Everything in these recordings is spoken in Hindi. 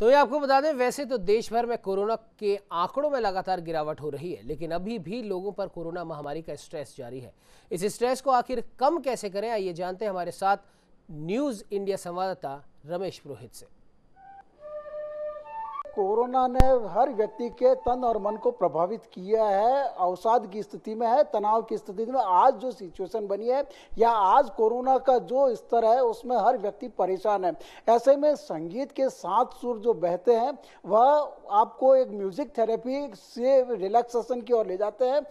तो ये आपको बता दें, वैसे तो देश भर में कोरोना के आंकड़ों में लगातार गिरावट हो रही है, लेकिन अभी भी लोगों पर कोरोना महामारी का स्ट्रेस जारी है। इस स्ट्रेस को आखिर कम कैसे करें, आइए जानते हैं हमारे साथ न्यूज़ इंडिया संवाददाता रमेश पुरोहित से। कोरोना ने हर व्यक्ति के तन और मन को प्रभावित किया है, अवसाद की स्थिति में है, तनाव की स्थिति में। आज जो सिचुएशन बनी है, या आज कोरोना का जो स्तर है, उसमें हर व्यक्ति परेशान है। ऐसे में संगीत के सात सुर जो बहते हैं, वह आपको एक म्यूज़िक थेरेपी से रिलैक्सेशन की ओर ले जाते हैं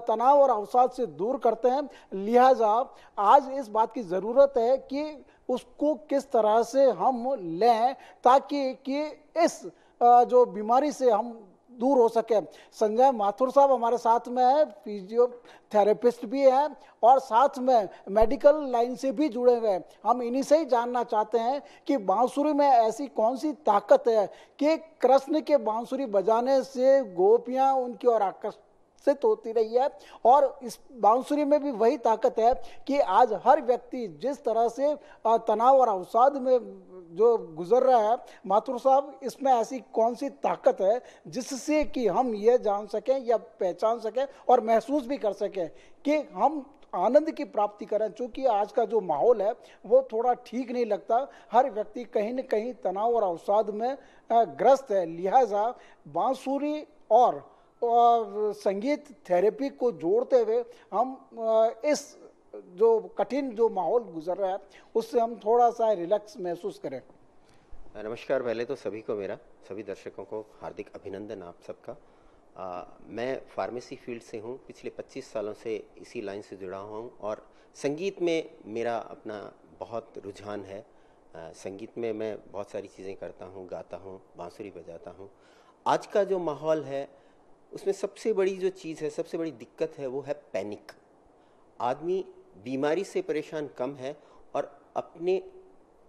तनाव और अवसाद से दूर करते हैं। लिहाजा आज इस बात की ज़रूरत है कि उसको किस तरह से हम लें, ताकि कि इस जो बीमारी से हम दूर हो सके। संजय माथुर साहब हमारे साथ में है फिजियोथेरेपिस्ट भी हैं और साथ में मेडिकल लाइन से भी जुड़े हुए हैं। हम इन्हीं से ही जानना चाहते हैं कि बांसुरी में ऐसी कौन सी ताकत है कि कृष्ण के बांसुरी बजाने से गोपियाँ उनकी ओर आकर्षित होती रही है और इस बांसुरी में भी वही ताकत है कि आज हर व्यक्ति जिस तरह से तनाव और अवसाद में जो गुजर रहा है, माथुर साहब, इसमें ऐसी कौन सी ताकत है जिससे कि हम ये जान सकें, या पहचान सकें और महसूस भी कर सकें कि हम आनंद की प्राप्ति करें? चूँकि आज का जो माहौल है, वो थोड़ा ठीक नहीं लगता। हर व्यक्ति कहीं न कहीं तनाव और अवसाद में ग्रस्त है। लिहाजा बांसुरी और संगीत थेरेपी को जोड़ते हुए हम इस जो कठिन जो माहौल गुजर रहा है उससे हम थोड़ा सा रिलैक्स महसूस करें। नमस्कार पहले तो सभी को मेरा सभी दर्शकों को हार्दिक अभिनंदन आप सबका। मैं फार्मेसी फ़ील्ड से हूँ पिछले 25 सालों से इसी लाइन से जुड़ा हुआ हूँ और संगीत में मेरा अपना बहुत रुझान है। आ, संगीत में मैं बहुत सारी चीज़ें करता हूँ गाता हूँ बांसुरी बजाता हूँ। आज का जो माहौल है उसमें सबसे बड़ी जो चीज़ है सबसे बड़ी दिक्कत है वो है पैनिक आदमी बीमारी से परेशान कम है और अपने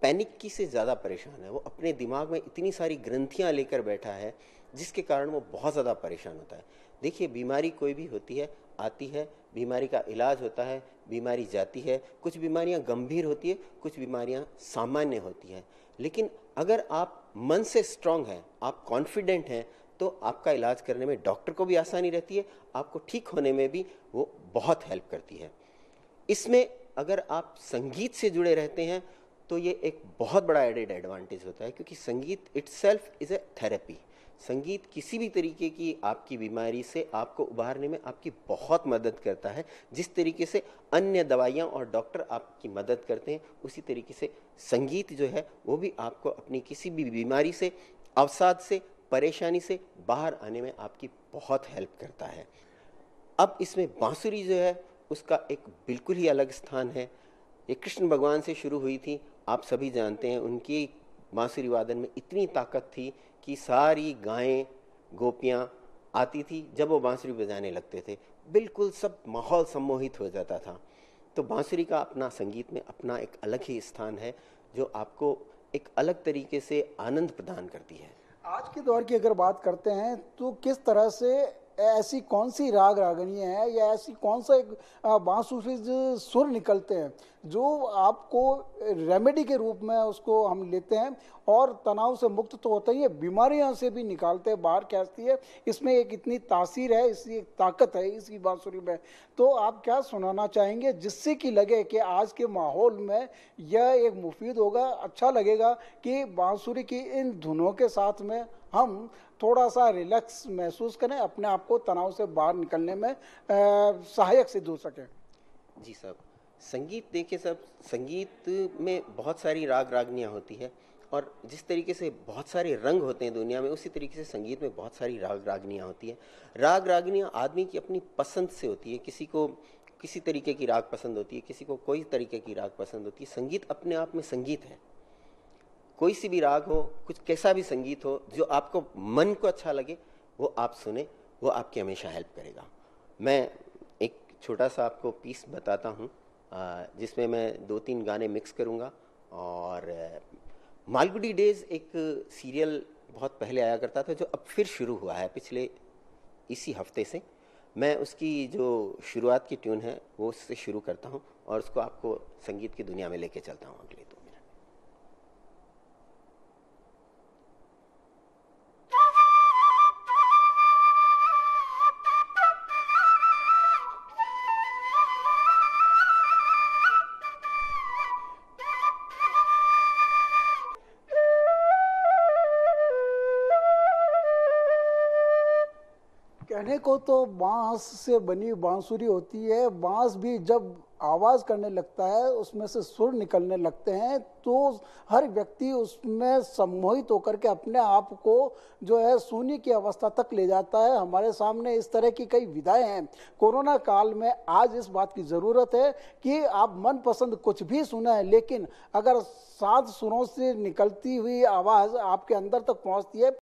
पैनिक की से ज़्यादा परेशान है। वो अपने दिमाग में इतनी सारी ग्रंथियाँ लेकर बैठा है, जिसके कारण वो बहुत ज़्यादा परेशान होता है। देखिए, बीमारी कोई भी होती है, आती है, बीमारी का इलाज होता है, बीमारी जाती है, कुछ बीमारियाँ गंभीर होती है, कुछ बीमारियाँ सामान्य होती हैं। लेकिन अगर आप मन से स्ट्रांग हैं, आप कॉन्फिडेंट हैं तो आपका इलाज करने में डॉक्टर को भी आसानी रहती है, आपको ठीक होने में भी वो बहुत हेल्प करती है। इसमें अगर आप संगीत से जुड़े रहते हैं तो ये एक बहुत बड़ा एडेड एडवांटेज होता है, क्योंकि संगीत इट्स इज़ ए थेरेपी संगीत किसी भी तरीके की आपकी बीमारी से आपको उबारने में आपकी बहुत मदद करता है। जिस तरीके से अन्य दवाइयाँ और डॉक्टर आपकी मदद करते हैं, उसी तरीके से संगीत जो है, वो भी आपको अपनी किसी भी बीमारी से, अवसाद से, परेशानी से बाहर आने में आपकी बहुत हेल्प करता है। अब इसमें बांसुरी जो है उसका एक बिल्कुल ही अलग स्थान है। ये कृष्ण भगवान से शुरू हुई थी, आप सभी जानते हैं, उनकी बांसुरी वादन में इतनी ताकत थी कि सारी गायें, गोपियाँ आती थी, जब वो बांसुरी बजाने लगते थे। बिल्कुल सब माहौल सम्मोहित हो जाता था। तो बांसुरी का अपना संगीत में अपना एक अलग ही स्थान है, जो आपको एक अलग तरीके से आनंद प्रदान करती है। आज के दौर की अगर बात करते हैं तो किस तरह से ऐसी कौन सी राग रागनी है या ऐसी कौन सा एक बांसुरी सुर निकलते हैं, जो आपको रेमेडी के रूप में उसको हम लेते हैं और तनाव से मुक्त तो होता ही है, बीमारियों से भी निकालते हैं, बाहर कैसी है। इसमें एक इतनी तासीर है, इसकी एक ताकत है इसी बांसुरी में। तो आप क्या सुनाना चाहेंगे? जिससे कि लगे कि आज के माहौल में यह एक मुफीद होगा अच्छा लगेगा कि बांसुरी की इन धुनों के साथ में हम थोड़ा सा रिलैक्स महसूस करें, अपने आप को तनाव से बाहर निकलने में सहायक सिद्ध हो सके। जी साहब, संगीत देखिए सब संगीत में बहुत सारी राग रागनियाँ होती है और जिस तरीके से बहुत सारे रंग होते हैं दुनिया में, उसी तरीके से संगीत में बहुत सारी राग रागनियाँ होती हैं। राग रागनियाँ आदमी की अपनी पसंद से होती है, किसी को किसी तरीके की राग पसंद होती है, किसी को कोई तरीके की राग पसंद होती है। संगीत अपने आप में संगीत है। कोई सी भी राग हो, कुछ कैसा भी संगीत हो, जो आपको मन को अच्छा लगे, वो आप सुने, वो आपकी हमेशा हेल्प करेगा। मैं एक छोटा सा आपको पीस बताता हूँ जिसमें मैं दो तीन गाने मिक्स करूँगा और मालगुडी डेज़ एक सीरियल बहुत पहले आया करता था, जो अब फिर शुरू हुआ है, पिछले इसी हफ़्ते से। मैं उसकी जो शुरुआत की ट्यून है, वो उससे शुरू करता हूँ और उसको आपको संगीत की दुनिया में लेके चलता हूँ अगले कहने को तो बाँस से बनी बांसुरी होती है। बाँस भी जब आवाज़ करने लगता है, उसमें से सुर निकलने लगते हैं तो हर व्यक्ति उसमें सम्मोहित होकर के अपने आप को जो है सोनी की अवस्था तक ले जाता है। हमारे सामने इस तरह की कई विधाएँ हैं। कोरोना काल में आज इस बात की ज़रूरत है कि आप मनपसंद कुछ भी सुना, लेकिन अगर सात सुरों से निकलती हुई आवाज़ आपके अंदर तक पहुँचती है